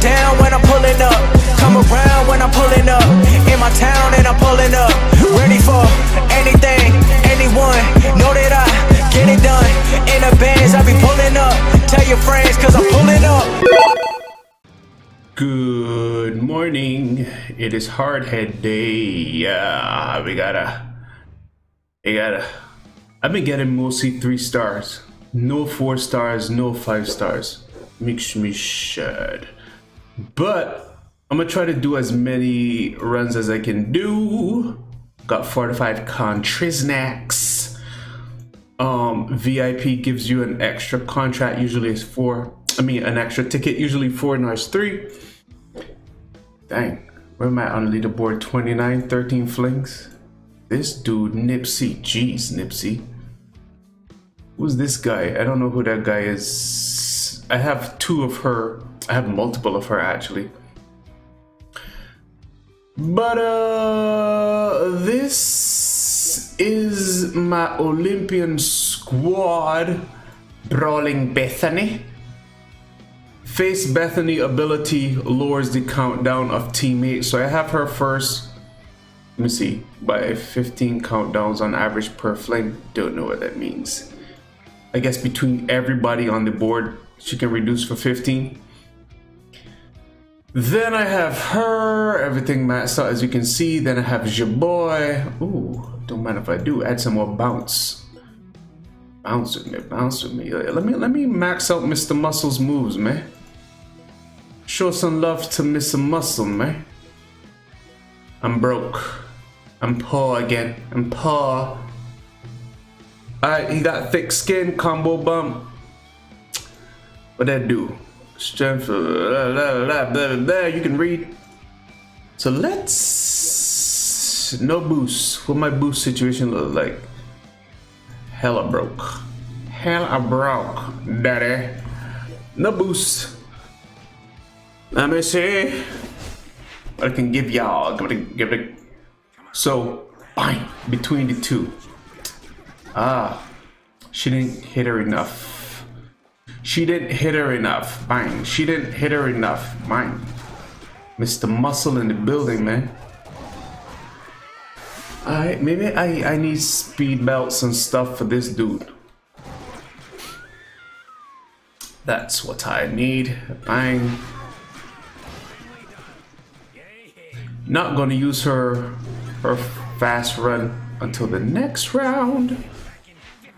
down when I'm pulling up. Come around when I'm pulling up. In my town and I'm pulling up. Ready for anything, anyone. Know that I get it done. In the bands, I be pulling up. Tell your friends, cause I'm pulling up. Good morning. It is hardhead day. Yeah, we gotta. We gotta. I've been getting mostly three stars. No four stars, no five stars. Makes me sad. But I'm gonna try to do as many runs as I can do. Got 45 Contrisnax. Um, VIP gives you an extra contract, usually it's four. I mean, an extra ticket, usually four, now it's three. Dang, where am I on leaderboard? 29, 13 flings. This dude, Nipsey. Jeez, Nipsey. Who's this guy? I don't know who that guy is. I have two of her. I have multiple of her actually. But uh this is my Olympian squad brawling Bethany. Face Bethany ability lowers the countdown of teammates. So I have her first. Let me see. By 15 countdowns on average per flame. Don't know what that means. I guess between everybody on the board, she can reduce for 15. Then I have her, everything maxed out as you can see. Then I have your boy. Ooh, don't mind if I do. Add some more bounce. Bounce with me, bounce with me. Let me let me max out Mr. Muscle's moves, man. Show some love to Mr. Muscle, man. I'm broke. I'm poor again. I'm poor. Alright, he got thick skin, combo bump. What that do? Strength, blah, blah, blah, blah, blah, you can read. So let's, no boost. What my boost situation look like? Hella broke. Hella broke, daddy. No boost. Let me see. I can give y'all. Give it, give it. So, fine, between the two. Ah, she didn't hit her enough. She didn't hit her enough. Bang. She didn't hit her enough. Bang. Mr. Muscle in the building, man. Alright, maybe I, I need speed belts and stuff for this dude. That's what I need. Bang. Not gonna use her her fast run until the next round.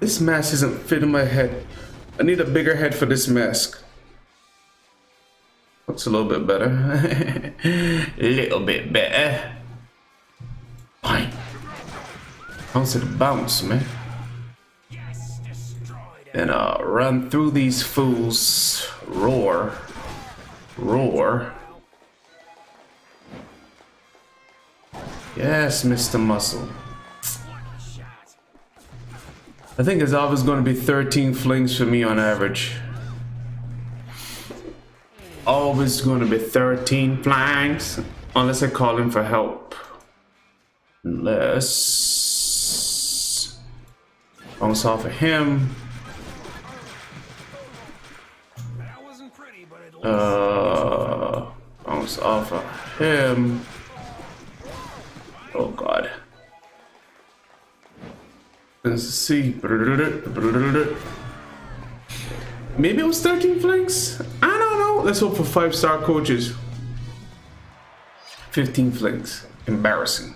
This mask isn't fitting my head. I need a bigger head for this mask. Looks a little bit better. a little bit better. Fine. Bounce it bounce, man. Then uh, run through these fools. Roar. Roar. Yes, Mr. Muscle. I think it's always going to be 13 flings for me on average. Always going to be 13 flings. Unless I call him for help. Unless... Bounce off of him. Uh, bounce off of him. Oh god. Let's see. Maybe it was 13 flanks? I don't know. Let's hope for five star coaches. 15 flanks. Embarrassing.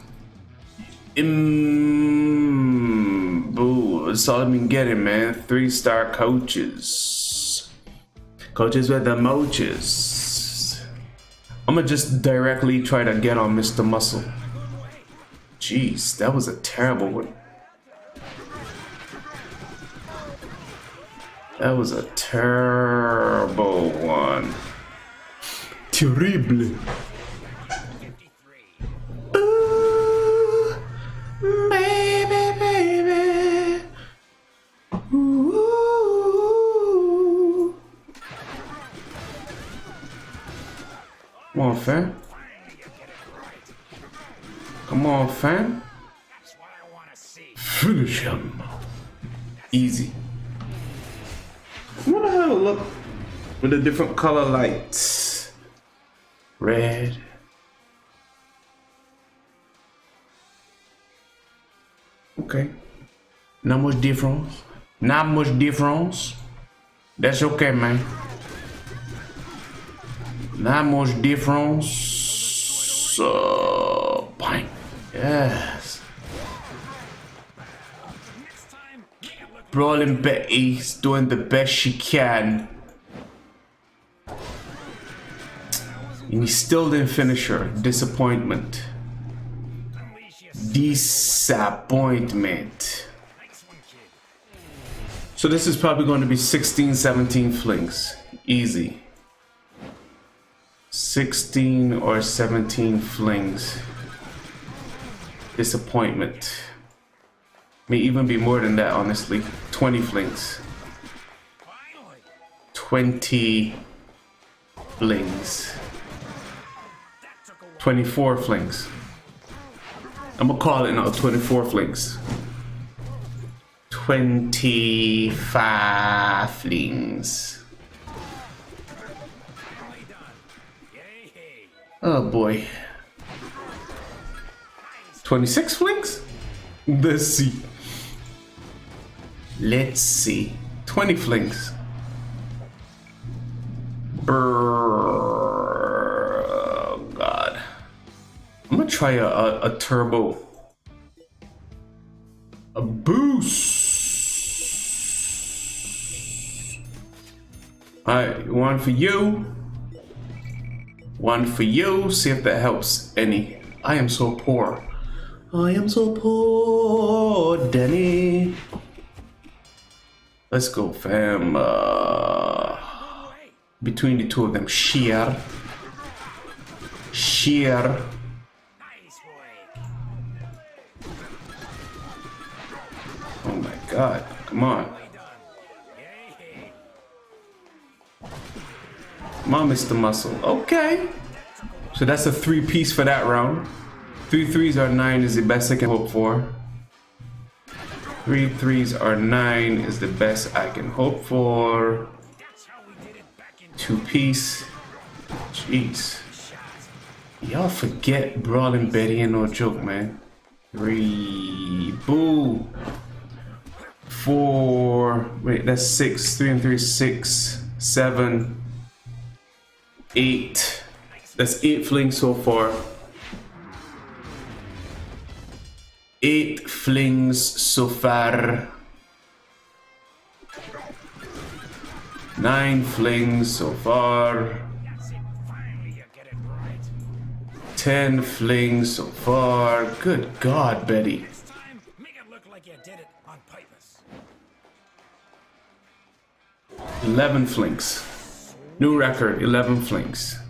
Boo. That's all I've been getting, man. Three star coaches. Coaches with the moches. I'm gonna just directly try to get on Mr. Muscle. Jeez, that was a terrible one. That was a terrible one. Terrible. Ooh, baby, baby. Ooh. Come on, fam. Come on, fam. Finish him. Easy. With the different color lights. Red. Okay. Not much difference. Not much difference. That's okay, man. Not much difference. Uh, bang. Yes. Brawling Betty's doing the best she can. He still didn't finish her. Disappointment. Disappointment. So this is probably going to be 16, 17 flings. Easy. 16 or 17 flings. Disappointment. May even be more than that, honestly. 20 flings. 20 flings. 24 flings. I'm gonna call it now 24 flings. 25 flings. Oh boy. 26 flings? Let's see. Let's see. 20 flings. Brrr. I'm gonna try a, a, a turbo. A boost. Alright, one for you. One for you. See if that helps any. I am so poor. I am so poor, Danny. Let's go, fam. Uh, between the two of them, sheer. Sheer. God, come on. Come on, Mr. Muscle. Okay. So that's a three piece for that round. Three threes or nine is the best I can hope for. Three threes or nine is the best I can hope for. Two piece. Jeez. Y'all forget Brawling Betty and no joke, man. Three. Boo. Four. Wait, that's six. Three and three, six. Seven. Eight. That's eight flings so far. Eight flings so far. Nine flings so far. Ten flings so far. Good God, Betty. 11 flings. New record, 11 flings.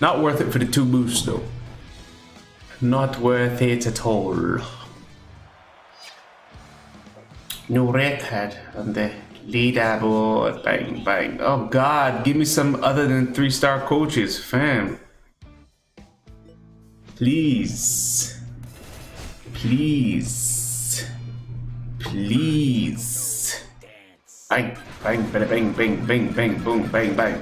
Not worth it for the two boosts though. Not worth it at all. New record on the leaderboard. Bang, bang. Oh god, give me some other than three star coaches, fam. Please. Please. Please. Bang, bang, bada bang, bang, bang, bang, boom, bang, bang.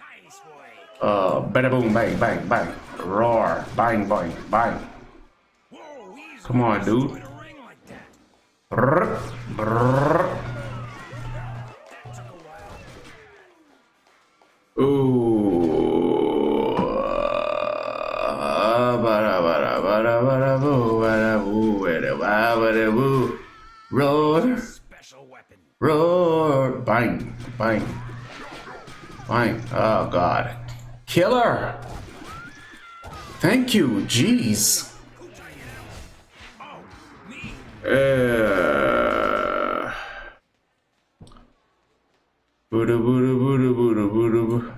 Nice boy. Uh, bada boom, bang, bang, bang. Roar, bang, bang, bang. Come on, dude. Like that. Brrr, brrr. Ooh. Uh, Bang! Bang! Oh god. Killer! Thank you, jeez. Uh. Buddha, Buddha, Buddha, Buddha, Buddha, Buddha.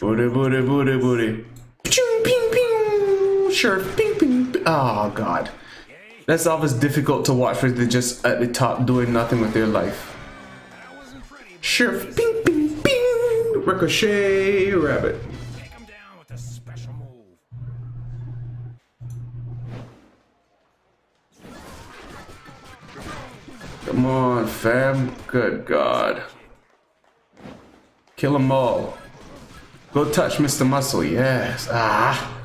Buddha, Buddha, Buddha, Buddha. Ping, ping, ping. Sure, ping, ping. Oh god. That's always difficult to watch when they're just at the top doing nothing with their life. Sure, ping, ping, ping. Ricochet rabbit. Come on, fam. Good God. Kill them all. Go touch Mr. Muscle. Yes. Ah.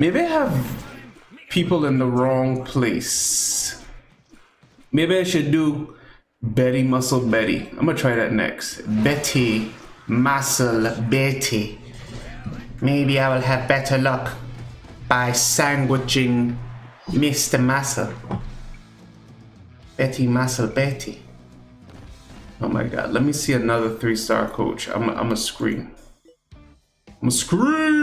Maybe I have people in the wrong place. Maybe I should do Betty Muscle Betty. I'm gonna try that next. Betty Muscle Betty. Maybe I will have better luck by sandwiching Mr. Muscle. Betty Muscle Betty. Oh my god, let me see another three star coach. I'm I'm a scream. I'm a scream.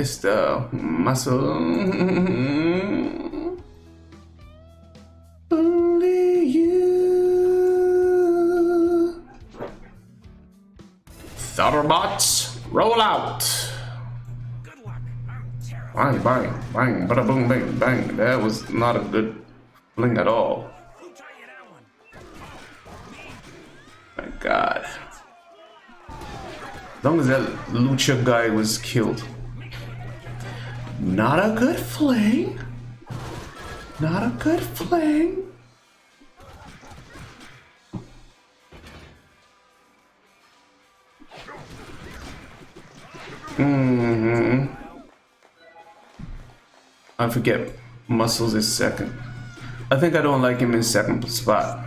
Mr. Muscle? Only you. Thunderbots, roll out. Good luck. Bang, bang, bang, bada boom, bang, bang. That was not a good fling at all. Who taught you that one? My god. As long as that lucha guy was killed. Not a good fling. Not a good fling. hmm I forget. Muscles is second. I think I don't like him in second spot.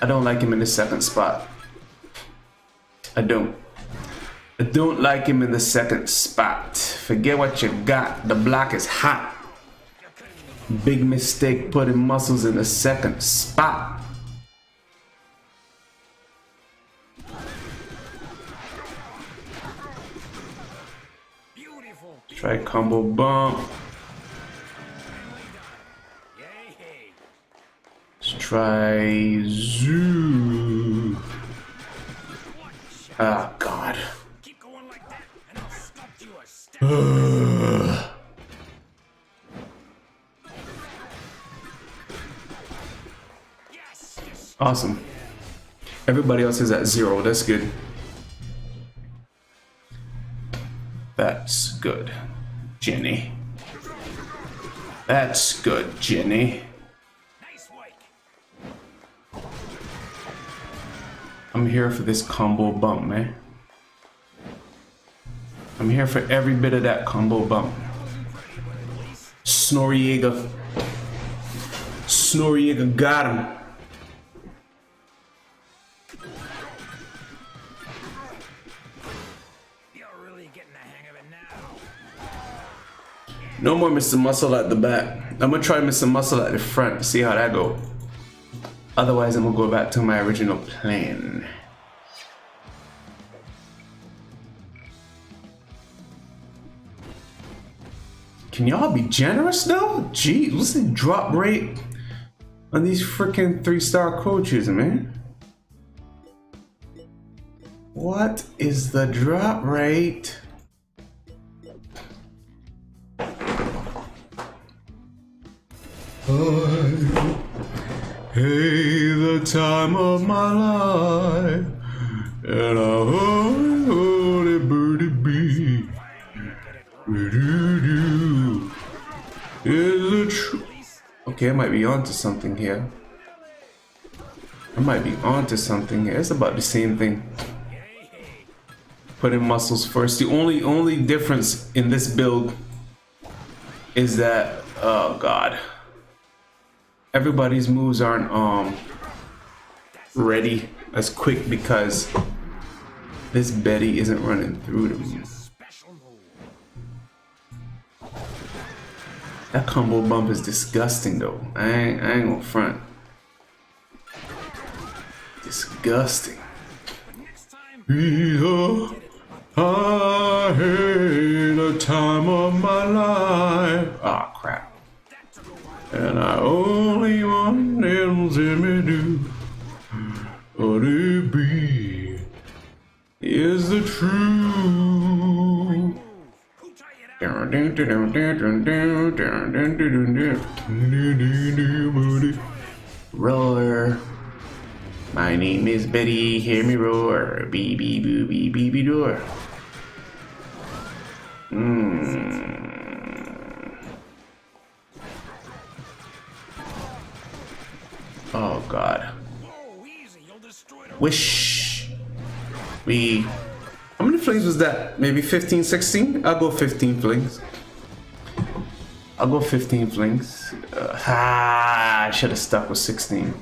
I don't like him in the second spot. I don't. I don't like him in the second spot. Forget what you got. The block is hot. Big mistake putting muscles in the second spot. Try combo bump. Let's try zoo. Ah, God. Awesome. Everybody else is at zero. That's good. That's good, Jenny. That's good, Jenny. I'm here for this combo bump, man. I'm here for every bit of that combo bump. Snoriega. Snoriega got him. You're really getting the hang of it now. No more Mr. Muscle at the back. I'm gonna try Mr. Muscle at the front, see how that go. Otherwise, I'm gonna go back to my original plan. Can y'all be generous though? Gee, what's the drop rate on these freaking three star coaches, man? What is the drop rate? Hey, the time of my life, and I it, bee. Doo-doo-doo. Is it true? Okay, I might be onto something here. I might be onto something here. It's about the same thing. Put in muscles first. The only only difference in this build is that oh god everybody's moves aren't um ready as quick because this Betty isn't running through them. That combo bump is disgusting though. I ain't, I ain't gonna front. Disgusting. I the time of my life. Roller. My name is Betty, hear me roar. Bee bee boo bee bee bee door. Mmm. Oh god. Wish. We. How many flings was that? Maybe 15, 16? I'll go 15 flings. I'll go 15 flings. Uh, ah, I should have stuck with 16.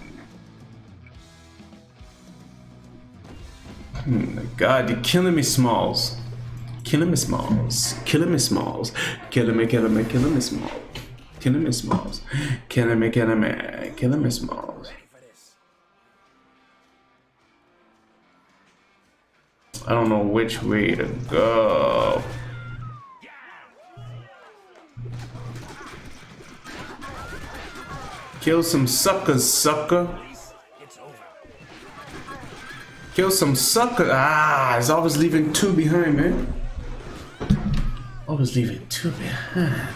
Oh my god, you're killing me, Smalls. Killing me, Smalls. Killing me, Smalls. Killing me, killing me, killing me, Smalls. Killing me, Smalls. Killing me, killing me, killing me, Smalls. I don't know which way to go. Kill some suckers, sucker. Kill some sucker. Ah, he's always leaving two behind, man. Always leaving two behind.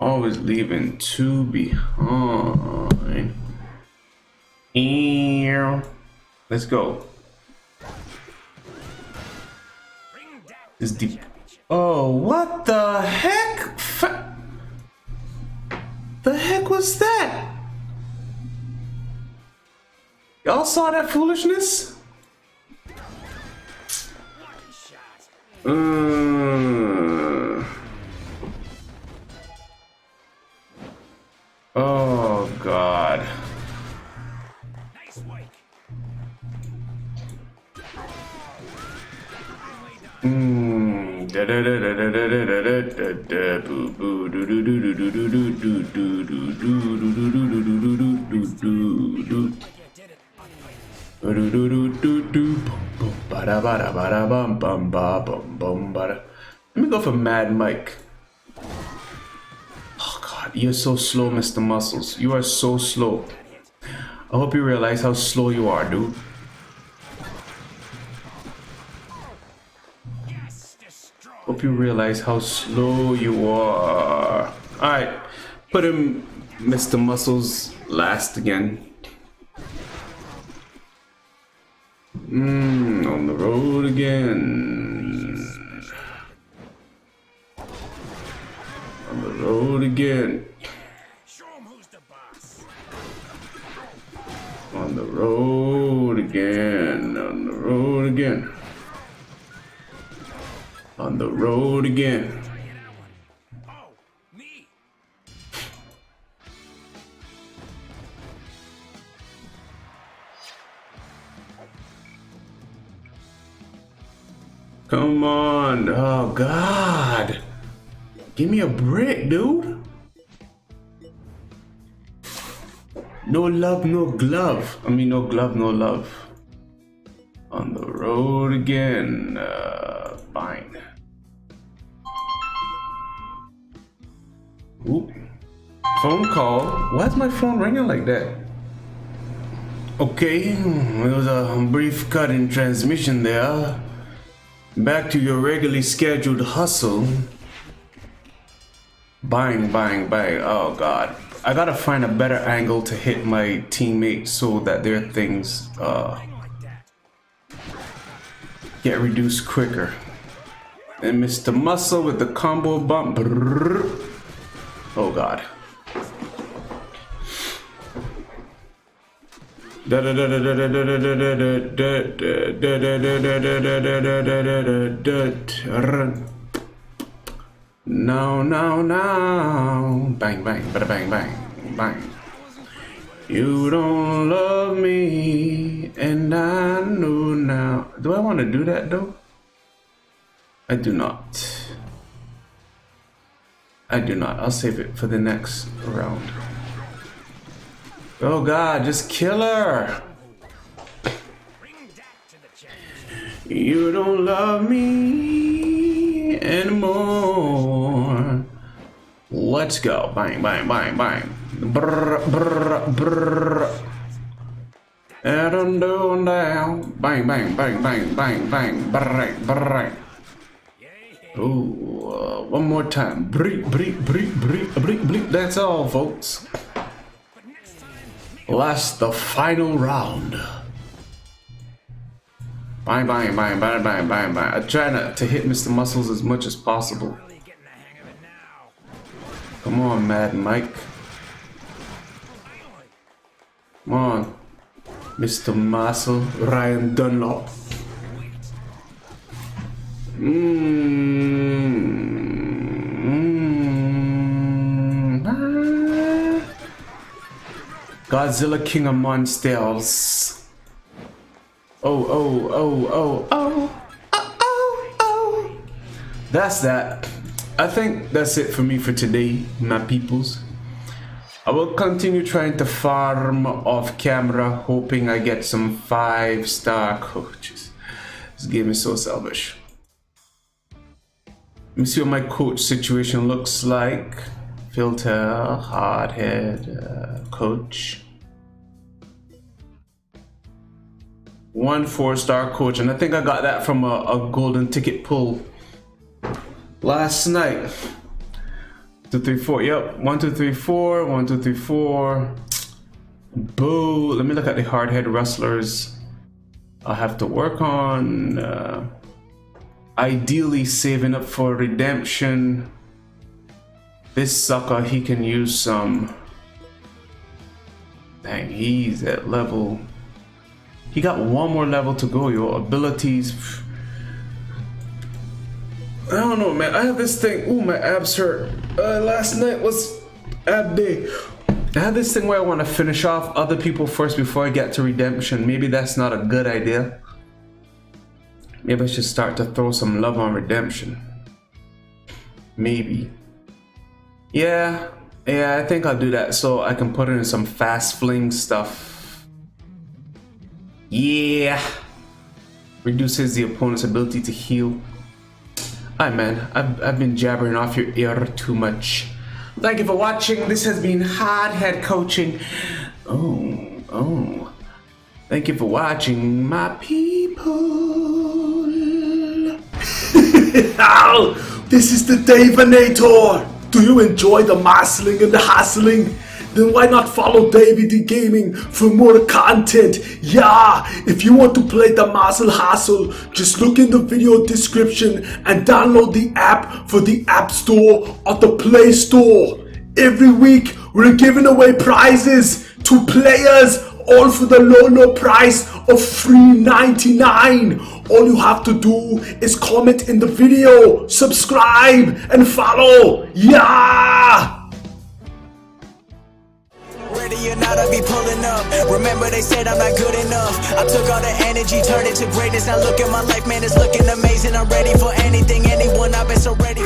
Always leaving two behind. Ew. Let's go. That deep. Oh, what the heck? Fa- the heck was that? Y'all saw that foolishness? Mm. Oh Let me go for Mad Mike. Oh God, you're so slow, Mr. Muscles. You are so slow. I hope you realize how slow you are, dude. You realize how slow you are. Alright, put him, Mr. Muscles, last again. Mmm, on the road again. On the road again. On the road again. On the road again. On the road again. Come on. Oh, God. Give me a brick, dude. No love, no glove. I mean, no glove, no love. On the road again. Uh, fine. Ooh. Phone call. Why is my phone ringing like that? Okay, there was a brief cut in transmission there. Back to your regularly scheduled hustle. Bang, bang, bang. Oh god. I gotta find a better angle to hit my teammate so that their things uh, get reduced quicker. And Mr. Muscle with the combo bump. Brrr. Oh god. No, no, no. Bang, bang, bada bang, bang, bang. You don't love me, and I know now. Do I want to do that though? I do not. I do not. I'll save it for the next round. Oh god, just kill her! You don't love me anymore. Let's go. Bang, bang, bang, bang. Brr, brr, brr. And I'm doing down. Bang, bang, bang, bang, bang, bang. Bang, bang. Ooh, uh, one more time. Break, break, break, break, break, break. That's all, folks. Last, the final round. Bang, bang, bang, bang, bang, bang, bang. I try not to hit Mr. Muscles as much as possible. Come on, Mad Mike. Come on, Mr. Muscle, Ryan Dunlop. Mm, mm, ah. Godzilla King of Monsters. Oh, oh, oh, oh, oh, oh, oh, oh. That's that. I think that's it for me for today, my peoples. I will continue trying to farm off camera, hoping I get some five star coaches. This game is so selfish. Let me see what my coach situation looks like. Filter, hardhead, uh, coach. One four star coach, and I think I got that from a, a golden ticket pull last night. Two, three, four. Yep. One, two, three, four. One, two, three, four. Boo. Let me look at the hardhead wrestlers. I'll have to work on. Uh, ideally, saving up for redemption. This sucker, he can use some. Dang, he's at level. He got one more level to go, yo. Abilities. I don't know, man. I have this thing. Ooh, my abs hurt. Uh, last night was ab day. I have this thing where I want to finish off other people first before I get to redemption. Maybe that's not a good idea. Maybe I should start to throw some love on redemption. Maybe. Yeah, yeah, I think I'll do that so I can put in some fast fling stuff. Yeah. Reduces the opponent's ability to heal. Hi man, I've, I've been jabbering off your ear too much. Thank you for watching. This has been Hard Head Coaching. Oh, oh. Thank you for watching, my people. This is the Davinator. Do you enjoy the muscling and the hustling? Then why not follow Davey D Gaming for more content? Yeah, if you want to play the muscle hustle, just look in the video description and download the app for the App Store or the Play Store. Every week, we're giving away prizes to players all for the low low price of $3.99 all you have to do is comment in the video subscribe and follow yeah Ready or not, I'll be pulling up. Remember, they said I'm not good enough. I took all the energy, turned it to greatness. Now look at my life, man, it's looking amazing. I'm ready for anything, anyone. I've been so ready.